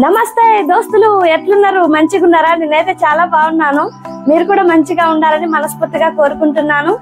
నమస్తే దోస్తులు ఎట్లున్నారు? మంచిగా ఉన్నారా నేనైతే చాలా బాగున్నాను. మీరు కూడా మంచిగా ఉండాలని మనస్ఫూర్తిగా కోరుకుంటున్నాను.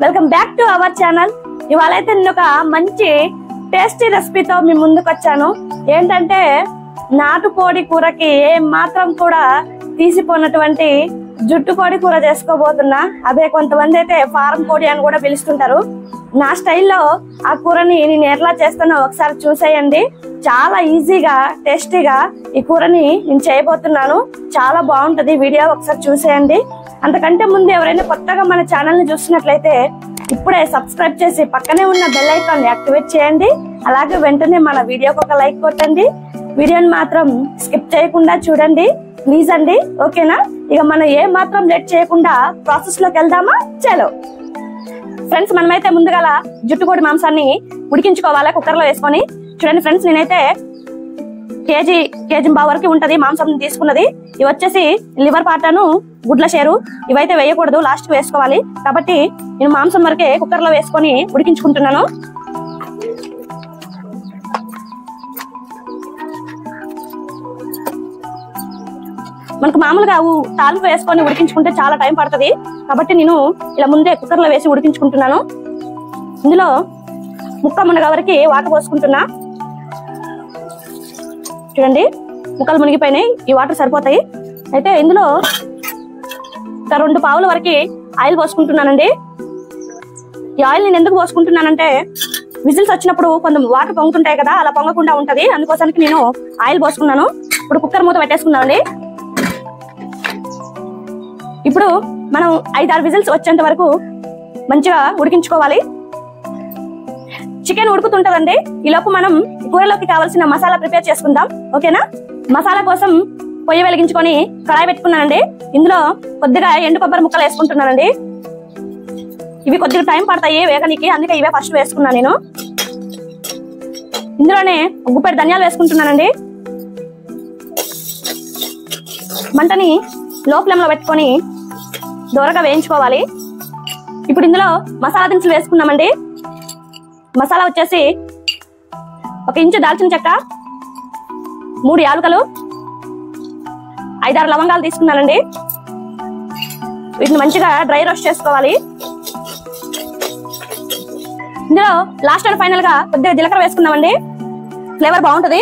Welcome back to our channel ఇవాళ అయితే నేను ఒక మంచి టేస్టీ రెసిపీతో మీ ముందుకు వచ్చాను ఏంటంటే నాటుకోడి కూరకి ఏ మాత్రం కూడా తీసిపోయినటువంటి జుట్టు కోడి కూర చేసుకోబోతున్నా. అదే కొంతమంది అయితే ఫారం కోడి అని కూడా పిలుస్తుంటారు. నా స్టైల్లో ఆ కూరని నేను ఎట్లా చేస్తానో ఒకసారి చూసేయండి. చాలా ఈజీగా టేస్టీగా ఈ కూరని నేను చేయబోతున్నాను. చాలా బాగుంటుంది. వీడియో ఒకసారి చూసేయండి. అంతకంటే ముందు ఎవరైనా కొత్తగా మన ఛానల్ని చూసినట్లయితే చూస్తున్నట్లయితే ఇప్పుడే సబ్స్క్రైబ్ చేసి పక్కనే ఉన్న బెల్ ఐకాన్ యాక్టివేట్ చేయండి. అలాగే వెంటనే మన వీడియోకి ఒక లైక్ కొట్టండి. వీడియోని మాత్రం స్కిప్ చేయకుండా చూడండి. ప్లీజ్ అండి. ఓకేనా? ఇక మనం ఏ మాత్రం లేట్ చేయకుండా ప్రాసెస్లోకి వెళ్దామా? చలో. ఫ్రెండ్స్ మనమైతే ముందుగా జుట్టుకోడి మాంసాన్ని ఉడికించుకోవాలి? కుక్కర్లో వేసుకొని చూడండి ఫ్రెండ్స్ నేనైతే కేజీ కేజీ బావ వరకు ఉంటది మాంసం తీసుకున్నది. ఇవి వచ్చేసి లివర్ పాటను గుడ్ల షేరు. ఇవైతే వేయకూడదు లాస్ట్ వేసుకోవాలి. కాబట్టి నేను మాంసం వరకే కుక్కర్లో వేసుకొని ఉడికించుకుంటున్నాను. మనకు మామూలుగా తాలింపు వేసుకొని ఉడికించుకుంటే చాలా టైం పడుతుంది. కాబట్టి నేను ఇలా ముందే కుక్కర్లో వేసి ఉడికించుకుంటున్నాను. ఇందులో ముక్క మునగ వరకు వాటర్ పోసుకుంటున్నా. చూడండి ముక్కలు మునిగిపోయినాయి ఈ వాటర్ సరిపోతాయి. అయితే ఇందులో రెండు పావుల వరకు ఆయిల్ పోసుకుంటున్నానండి. ఈ ఆయిల్ నేను ఎందుకు పోసుకుంటున్నానంటే విజిల్స్ వచ్చినప్పుడు కొంత వాటర్ పొంగుతుంటాయి కదా అలా పొంగకుండా ఉంటది. అందుకోసానికి నేను ఆయిల్ పోసుకున్నాను. ఇప్పుడు కుక్కర్ మూత పెట్టేసుకున్నానండి ఇప్పుడు మనం ఐదారు విజిల్స్ వచ్చేంత వరకు మంచిగా ఉడికించుకోవాలి. చికెన్ ఉడుకుతుంటదండి. ఈలోపు మనం కూరలోకి కావాల్సిన మసాలా ప్రిపేర్ చేసుకుందాం. ఓకేనా? మసాలా కోసం పొయ్యి వెలిగించుకొని కడాయి పెట్టుకున్నానండి. ఇందులో కొద్దిగా ఎండు కొబ్బరి ముక్కలు వేసుకుంటున్నానండి. ఇవి కొద్దిగా టైం పడతాయి వేగనికి. అందుకే ఇవే ఫస్ట్ వేసుకున్నాను నేను. ఇందులోనే గుప్పెడు ధనియాలు వేసుకుంటున్నానండి. మంటని లో ఫ్లేమ్లో పెట్టుకొని దూరగా వేయించుకోవాలి. ఇప్పుడు ఇందులో మసాలా దినుసులు వేసుకున్నామండి. మసాలా వచ్చేసి ఒక ఇంచు దాల్చిన చెక్క మూడు యాలుకలు ఐదారు లవంగాలు తీసుకున్నానండి. వీటిని మంచిగా డ్రై రోస్ట్ చేసుకోవాలి. ఇందులో లాస్ట్ అండ్ ఫైనల్గా కొద్దిగా జీలకర్ర వేసుకుందామండి. ఫ్లేవర్ బాగుంటుంది.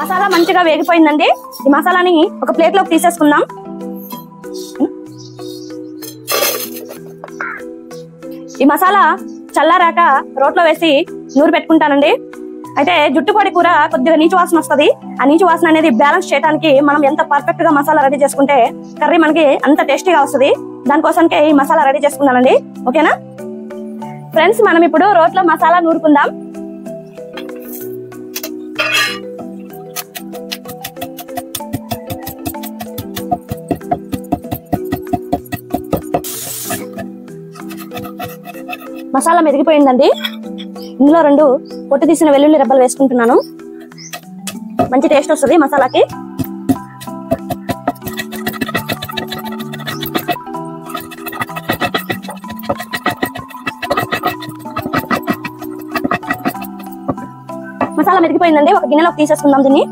మసాలా మంచిగా వేగిపోయిందండి. ఈ మసాలాని ఒక ప్లేట్లోకి తీసేసుకుందాం. ఈ మసాలా చల్లారాక రోట్లో వేసి నూరు పెట్టుకుంటానండి. అయితే జుట్టు పొడి కూర కొద్దిగా నీచు వాసన వస్తది. ఆ నీచు వాసన అనేది బ్యాలెన్స్ చేయడానికి మనం ఎంత పర్ఫెక్ట్గా మసాలా రెడీ చేసుకుంటే కర్రీ మనకి అంత టేస్టీగా వస్తది. దానికోసానికే ఈ మసాలా రెడీ చేసుకున్నానండి. ఓకేనా? ఫ్రెండ్స్ మనం ఇప్పుడు రోట్లో మసాలా నూరుకుందాం. మసాలా మెదిగిపోయిందండి. ఇందులో రెండు పొట్టు తీసిన వెల్లుల్లి రెబ్బలు వేసుకుంటున్నాను. మంచి టేస్ట్ వస్తుంది మసాలాకి. మసాలా మెరిగిపోయిందండి ఒక గిన్నెలోకి తీసేసుకుందాం దీన్ని.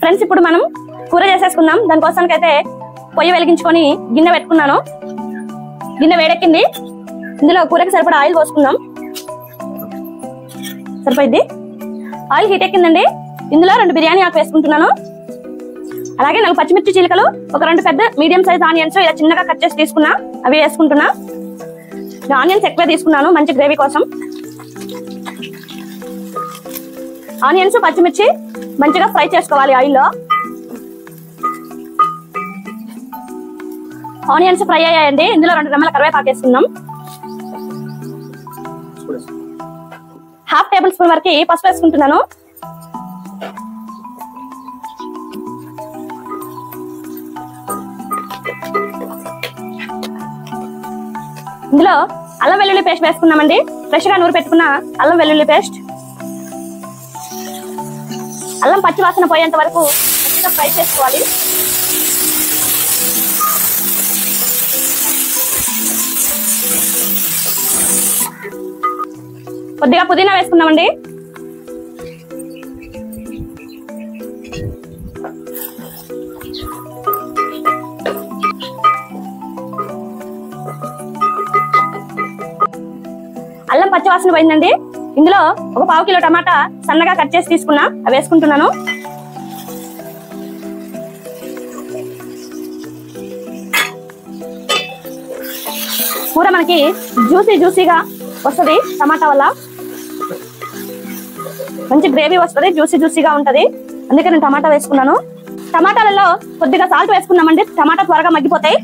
ఫ్రెండ్స్ ఇప్పుడు మనం కూర చేసేసుకుందాం. దానికోసానికి అయితే పొయ్యి వెలిగించుకొని గిన్నె పెట్టుకున్నాను. గిన్నె వేడెక్కింది. ఇందులో కూరకి సరిపడా ఆయిల్ పోసుకుందాం. సరిపోయింది. ఆయిల్ హీట్ ఎక్కిందండి. ఇందులో రెండు బిర్యానీ ఆకు వేసుకుంటున్నాను. అలాగే నాకు పచ్చిమిర్చి చీలికలు ఒక రెండు పెద్ద మీడియం సైజ్ ఆనియన్స్ ఇలా చిన్నగా కట్ చేసి తీసుకున్నా. అవి వేసుకుంటున్నా. ఆనియన్స్ ఎక్కువ తీసుకున్నాను మంచి గ్రేవీ కోసం. ఆనియన్స్ పచ్చిమిర్చి మంచిగా ఫ్రై చేసుకోవాలి ఆయిల్లో. ఆనియన్స్ ఫ్రై అయ్యాయండి. ఇందులో రెండు రెమ్మల కరివేపాకు వేసుకుందాం. హాఫ్ టేబుల్ స్పూన్ వరకు పసుపు వేసుకుంటున్నాను. ఇందులో అల్లం వెల్లుల్లి పేస్ట్ వేసుకున్నామండి. ఫ్రెష్గా నూరు పెట్టుకున్న అల్లం వెల్లుల్లి పేస్ట్. అల్లం పచ్చి వాసన పోయేంత వరకు మంచిగా ఫ్రై చేసుకోవాలి. కొద్దిగా పుదీనా వేసుకున్నామండి అల్లం పచ్చివాసన పోయిందండి. ఇందులో ఒక పావు కిలో టమాటా సన్నగా కట్ చేసి తీసుకున్నా. అవి వేసుకుంటున్నాను. కూర మనకి జ్యూసీ జ్యూసీగా వస్తుంది టమాటా వల్ల. మంచి గ్రేవీ వస్తుంది జ్యూసీ జ్యూసీగా ఉంటది. అందుకే నేను టమాటా వేసుకున్నాను. టమాటాలలో కొద్దిగా సాల్ట్ వేసుకున్నామండి. టమాటా త్వరగా మగ్గిపోతాయి.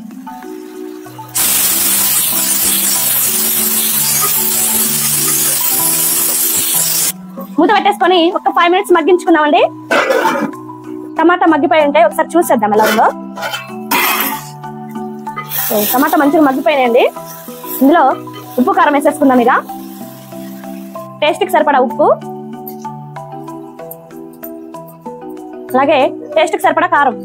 మూత పెట్టేసుకొని ఒక ఫైవ్ మినిట్స్ మగ్గించుకున్నామండి టమాటా మగ్గిపోయి ఉంటాయి ఒకసారి చూసేద్దాం ఎలా ఉందో. టమాటా మంచిగా మగ్గిపోయినాయండి. ఇందులో ఉప్పు కారం వేసేసుకుందాం ఇక. టేస్ట్కి సరిపడా ఉప్పు. అలాగే టేస్ట్కి సరిపడా కారం.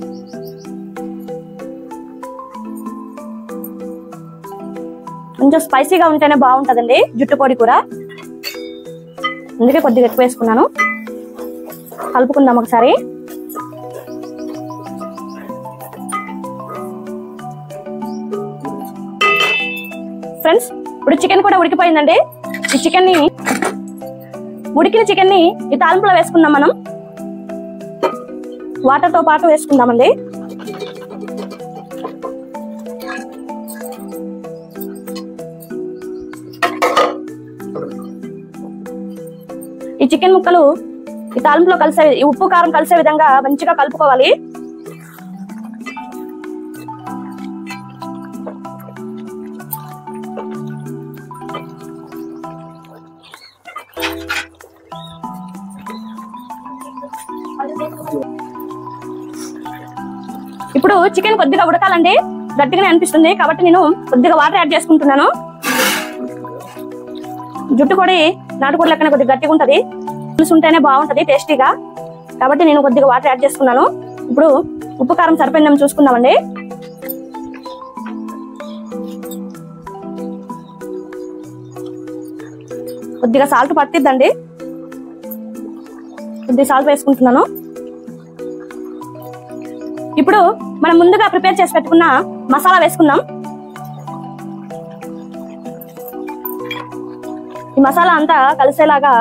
కొంచెం స్పైసీగా ఉంటేనే బాగుంటుందండి జుట్టు పొడి కూర అందుకే కొద్దిగా ఎక్కువ వేసుకున్నాను. కలుపుకుందాం ఒకసారి. ఫ్రెండ్స్ ఇప్పుడు చికెన్ కూడా ఉడికిపోయిందండి. ఈ చికెన్ని ఉడికిన చికెన్ని ఈ తాలింపులో వేసుకుందాం మనం. వాటర్తో పాటు వేసుకుందామండి. చికెన్ ముక్కలు ఈ తాలింపులో కలిసే ఈ ఉప్పు కారం కలిసే విధంగా మంచిగా కలుపుకోవాలి. ఇప్పుడు చికెన్ కొద్దిగా ఉడకాలండి. గట్టిగానే అనిపిస్తుంది కాబట్టి నేను కొద్దిగా వాటర్ యాడ్ చేసుకుంటున్నాను. జుట్టు కూడా నాటుకోడి లెక్కన కొద్దిగా గట్టిగా ఉంటది. పులుసు ఉంటేనే బాగుంటది టేస్టీగా. కాబట్టి నేను కొద్దిగా వాటర్ యాడ్ చేసుకున్నాను. ఇప్పుడు ఉప్పు కారం సరిపోయిందని చూసుకుందామండి. కొద్దిగా సాల్ట్ పట్టిద్దండి. కొద్దిగా సాల్ట్ వేసుకుంటున్నాను. ఇప్పుడు మనం ముందుగా ప్రిపేర్ చేసి పెట్టుకున్న మసాలా వేసుకుందాం. ఈ మసాలా అంతా కలిసేలాగా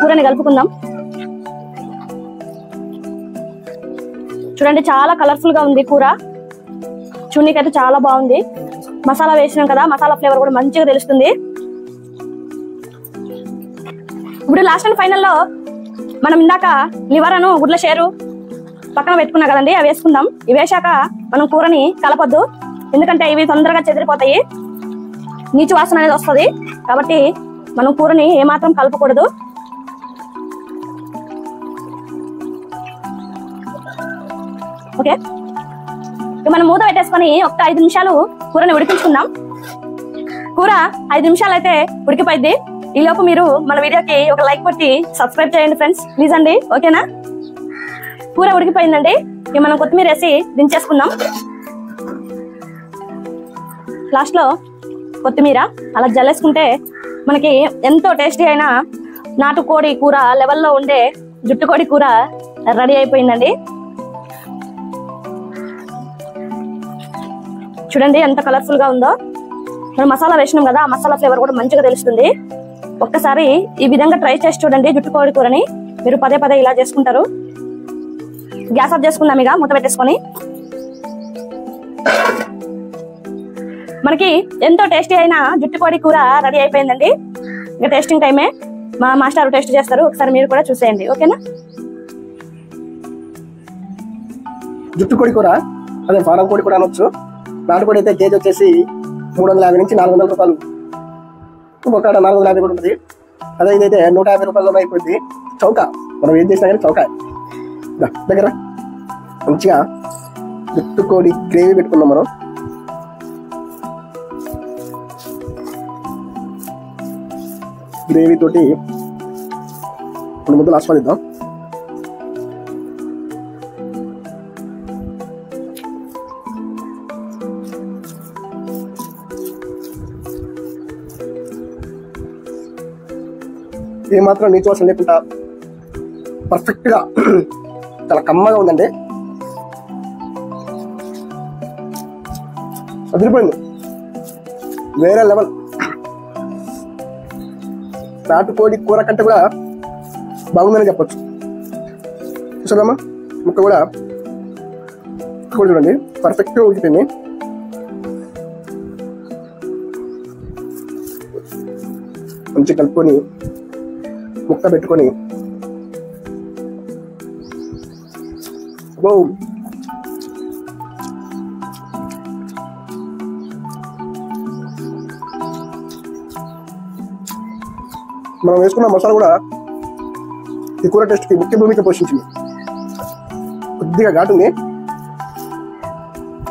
కూరని కలుపుకుందాం. చూడండి చాలా కలర్ఫుల్గా ఉంది కూర. చున్నీకైతే చాలా బాగుంది. మసాలా వేసినాం కదా మసాలా ఫ్లేవర్ కూడా మంచిగా తెలుస్తుంది. ఇప్పుడు లాస్ట్ అండ్ ఫైనల్లో మనం ఇందాక లివరను గుడ్ల షేరు పక్కన పెట్టుకున్నా కదండి అవి వేసుకుందాం. ఇవి వేసాక మనం కూరని కలపొద్దు. ఎందుకంటే ఇవి తొందరగా చెదిరిపోతాయి. నీచు వాసన అనేది వస్తుంది. కాబట్టి మనం కూరని ఏమాత్రం కలపకూడదు. ఓకే? ఇక మనం మూత పెట్టేసుకొని ఒక ఐదు నిమిషాలు కూరని ఉడికించుకుందాం. కూర ఐదు నిమిషాలు అయితే ఉడికిపోయింది ఈలోపు మీరు మన వీడియోకి ఒక లైక్ కొట్టి సబ్స్క్రైబ్ చేయండి ఫ్రెండ్స్. ప్లీజ్ అండి. ఓకేనా? కూర ఉడికిపోయిందండి. ఇక మనం కొత్తిమీర వేసి దించేసుకుందాం. లాస్ట్లో కొత్తిమీర. అలా జల్లేసుకుంటే మనకి ఎంతో టేస్టీ అయిన నాటుకోడి కూర లెవెల్లో ఉండే జుట్టుకోడి కూర రెడీ అయిపోయిందండి. చూడండి ఎంత కలర్ఫుల్గా ఉందో. మనం మసాలా వేసినాం కదా ఆ మసాలా ఫ్లేవర్ కూడా మంచిగా తెలుస్తుంది. ఒక్కసారి ఈ విధంగా ట్రై చేసి చూడండి జుట్టుకోడి కూరని. మీరు పదే పదే ఇలా చేసుకుంటారు. గ్యాస్ ఆఫ్ చేసుకుందాం ఇక మూత పెట్టేసుకొని. మనకి ఎంతో టేస్టీ అయిన జుట్టుపొడి కూర రెడీ అయిపోయిందండి. ఇంకా టేస్టింగ్ టైమే మా మాస్టర్ టేస్ట్ చేస్తారు. ఒకసారి మీరు కూడా చూసేయండి. ఓకేనా? జిట్టుకోడి కూర అదే ఫారం కోడి కూడా అనొచ్చు. నాటుకోడి అయితే కేజీ వచ్చేసి మూడు వందల యాభై నుంచి నాలుగు వందల రూపాయలు. ఒక నాలుగు వందల యాభై కూడా ఉంటుంది. అదే ఇదైతే నూట యాభై రూపాయలు అయిపోయింది. చౌక. మనం ఏం చేసినా కానీ చౌక. దగ్గర. మంచిగా జుట్టుకోడి గ్రేవీ పెట్టుకున్నాం మనం. గ్రేవీ తోటి రెండు ముద్దలు ఆస్వాదిద్దాం. ఏమాత్రం నీచు వాసన లేకుండా పర్ఫెక్ట్గా చాలా కమ్మగా ఉందండి. అదిరిపోయింది. వేరే లెవెల్ నాటుకోడి కూర కంటే కూడా బాగుందని చెప్పొచ్చు. చూసారమ్మా? ముక్క కూడా కూడా చూడండి. పర్ఫెక్ట్గా ఉడికిపోయింది. మంచిగా కలుపుకొని ముక్క పెట్టుకొని. ఓ మనం వేసుకున్న మసాలా కూడా ఈ కూర టేస్ట్కి ముఖ్య భూమిక పోషించింది. కొద్దిగా ఘాటుంది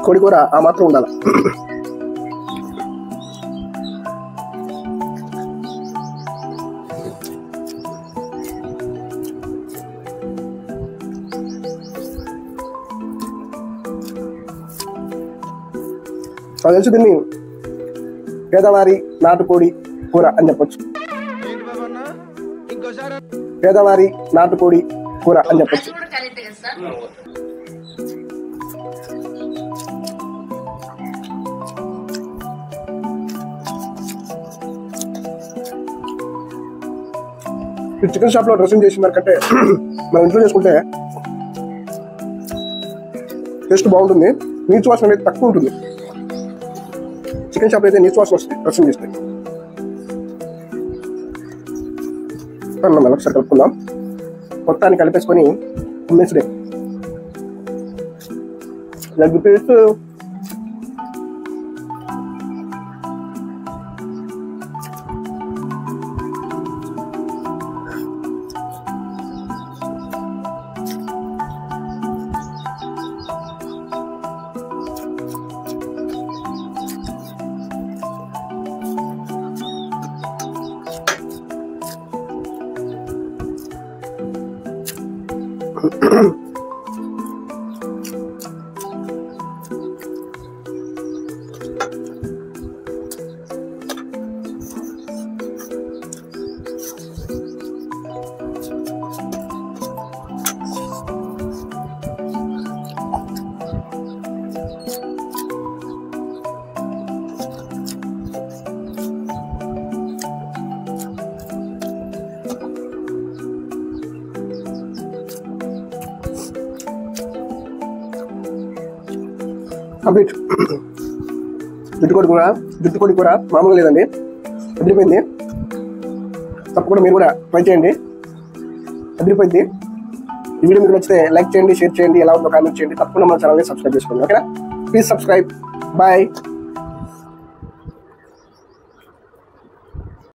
కోడి కూర ఆ మాత్రం ఉండాలి. నాకు తెలిసి దీన్ని పేదవారి నాటుకోడి కూర అని చెప్పొచ్చు. పేదవారి నాటుకోడి కూర అని చెప్పొచ్చు. ఈ చికెన్ షాప్లో డ్రెస్సింగ్ చేసిన దానికంటే మనం ఇంట్లో చేసుకుంటే టేస్ట్ బాగుంటుంది. నీచు వాసన అనేది తక్కువ ఉంటుంది. చికెన్ షాప్ అయితే నీచు వాసన వస్తుంది డ్రెస్సింగ్ చేస్తే. మనం ఒకసారి కలుపుకుందాం. మొత్తాన్ని కలిపేసుకొని ఉమ్మేసుడే లెగ్ పీస్ కంప్లీట్ జుట్టుకోడి కూర జుట్టుకోడి కూర మామూలుగా లేదండి. అదిరిపోయింది. తప్పకుండా మీరు కూడా ట్రై చేయండి. అదిరిపోయింది. ఈ వీడియో మీకు నచ్చితే లైక్ చేయండి షేర్ చేయండి ఎలా ఉందో కామెంట్ చేయండి. తప్పకుండా మన ఛానల్ని సబ్స్క్రైబ్ చేసుకోండి. ఓకేనా? Please subscribe bye